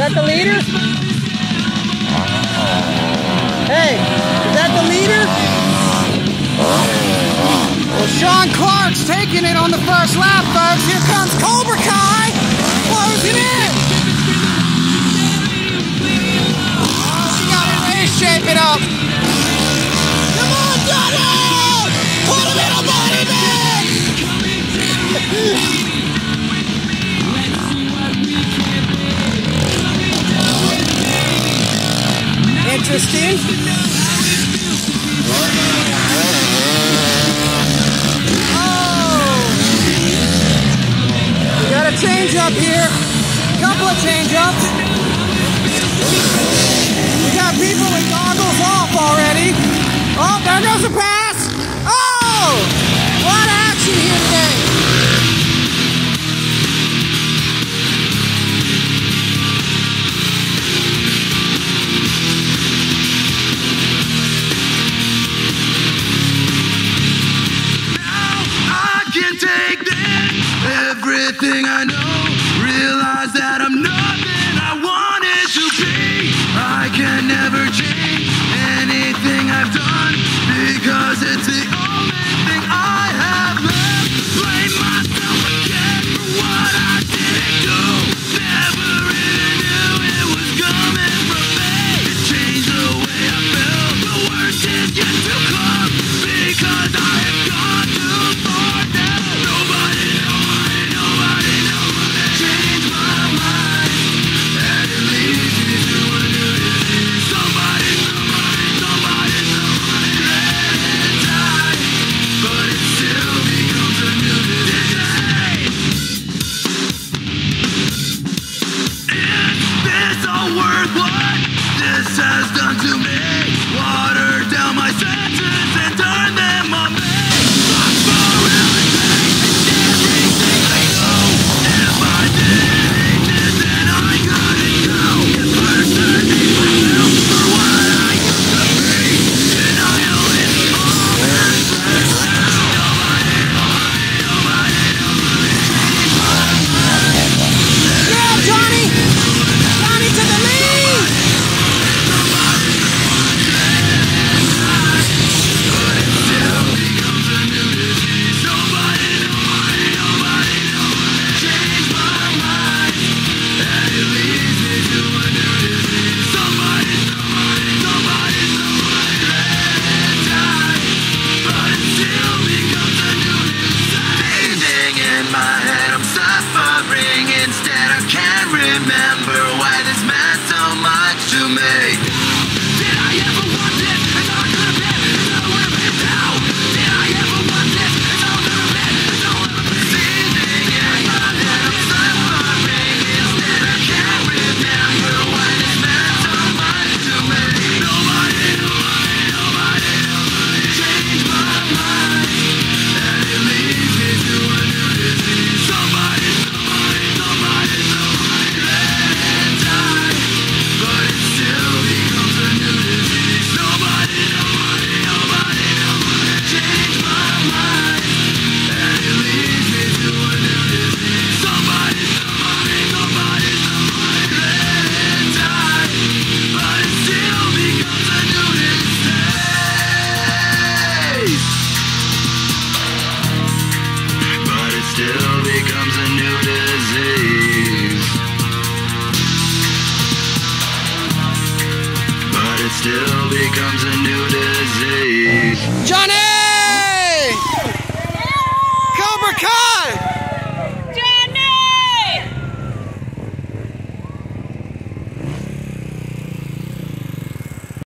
that the leader? Hey, is that the leader? Well, Sean Clark's taking it on the first lap, folks. Here comes Cobra Kai closing in. interesting. Oh! We got a change up here. Couple of change ups. We got people it still becomes a new disease. Johnny! Cobra Kai!